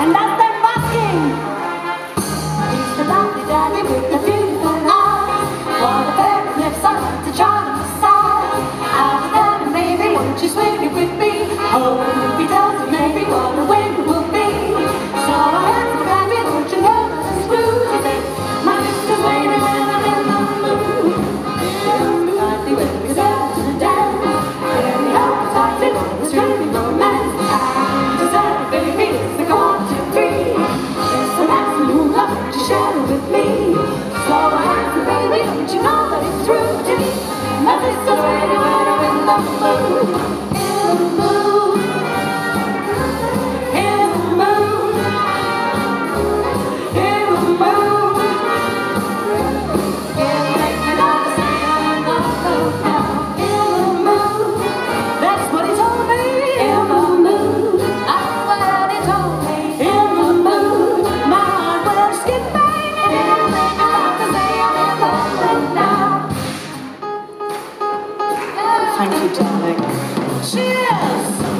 And that's them masking. The daddy daddy with the you know that it's true to me? Nothing's so pretty when I'm in the mood. Cheers!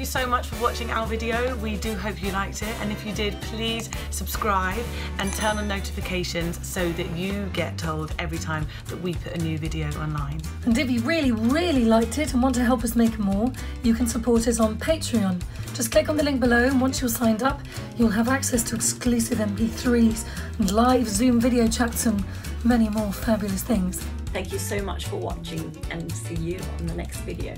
you so much for watching our video. We do hope you liked it. And if you did, please subscribe and turn on notifications so that you get told every time that we put a new video online. And if you really, really liked it and want to help us make more, you can support us on Patreon. Just click on the link below and once you're signed up, you'll have access to exclusive MP3s and live Zoom video chats and many more fabulous things. Thank you so much for watching and see you on the next video.